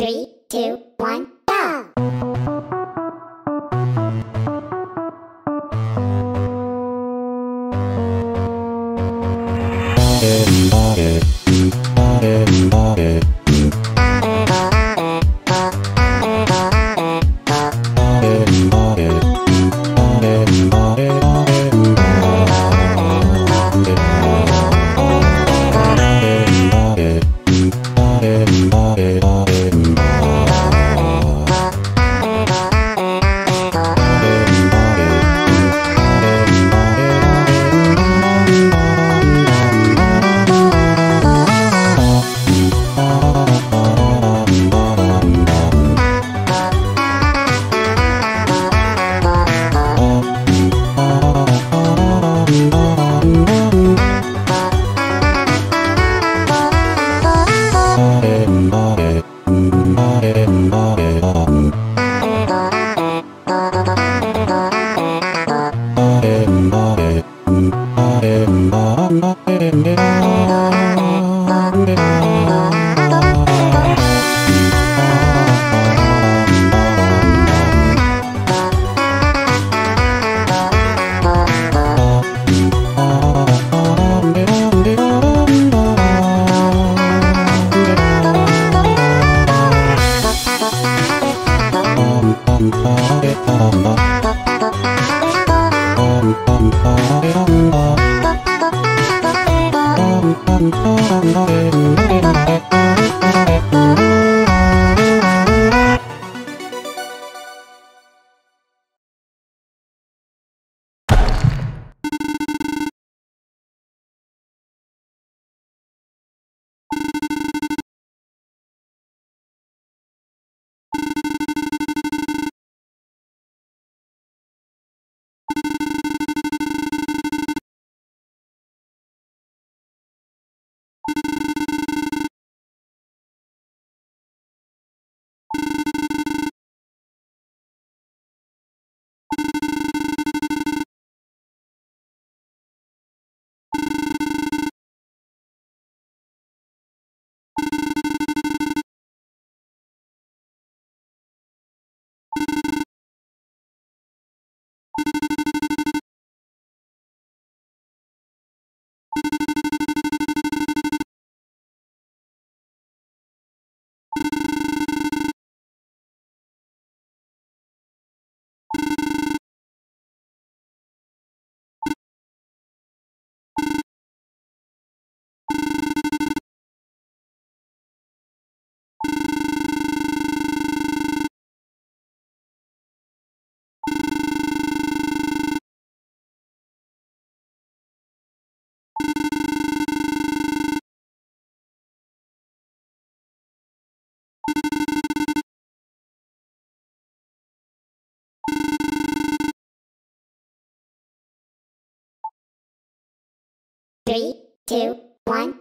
Three, two, one, Three, two, one,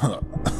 フッ。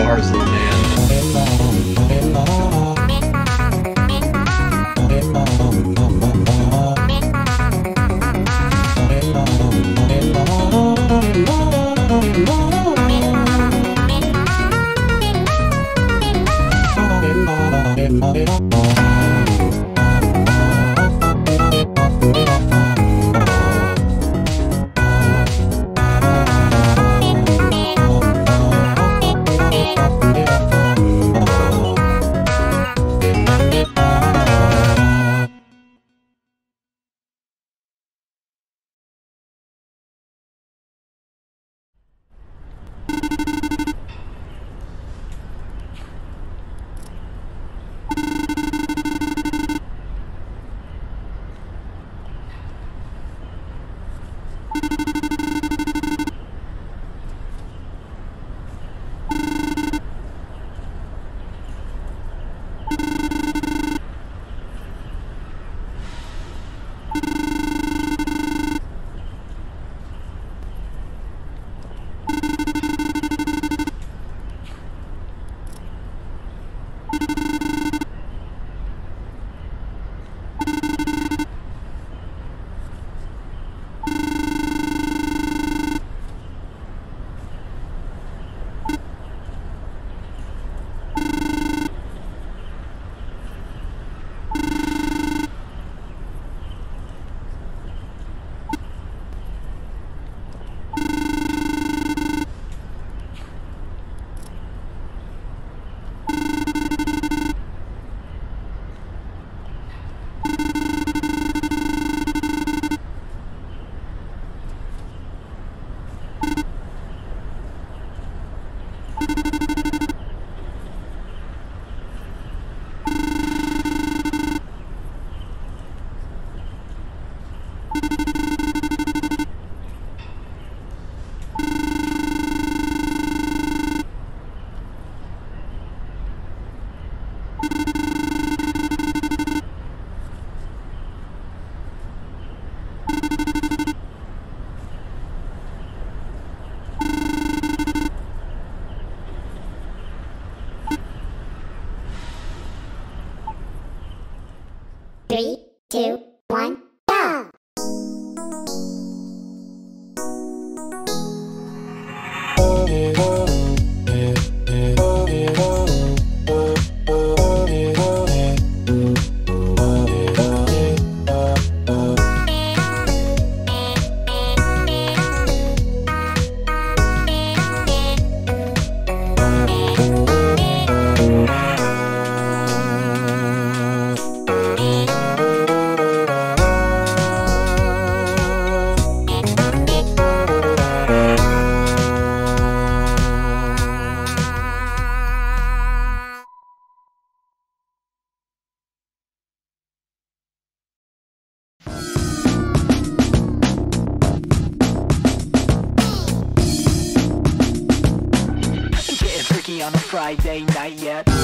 Bars, on a Friday night yet.